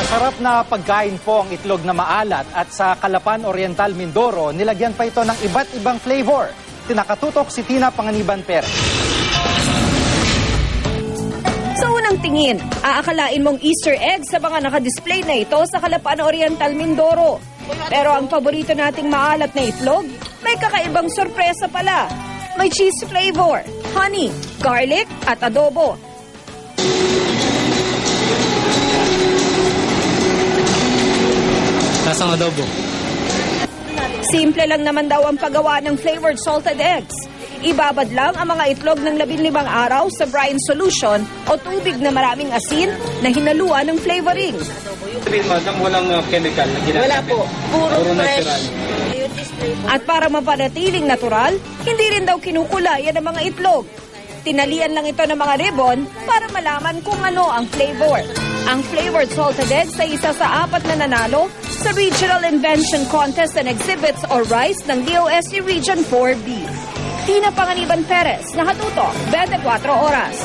Masarap na pagkain po ang itlog na maalat at sa Calapan Oriental Mindoro, nilagyan pa ito ng iba't ibang flavor. Tinakatutok si Tina Panganiban Perez. Sa unang tingin, aakalain mong Easter egg sa mga nakadisplay na ito sa Calapan Oriental Mindoro. Pero ang paborito nating maalat na itlog, may kakaibang sorpresa pala. May cheese flavor, honey, garlic at adobo. Lasang adobo. Simple lang naman daw ang paggawa ng flavored salted eggs. Ibabad lang ang mga itlog ng 15 araw sa brine solution o tubig na maraming asin na hinaluan ng flavoring. Sabihin madam, walang uh, chemical na ginagamit. Wala po. Puro fresh. natural. At para mapanatiling natural, hindi rin daw kinukulayan ang mga itlog. Tinalian lang ito ng mga ribbon para malaman kung ano ang flavor. Ang flavored salted eggs ay isa sa apat na nanalo sa Regional Invention Contest and Exhibits or RICE ng DOST Region 4B. Tina Panganiban Perez, nakatuto, 24 oras.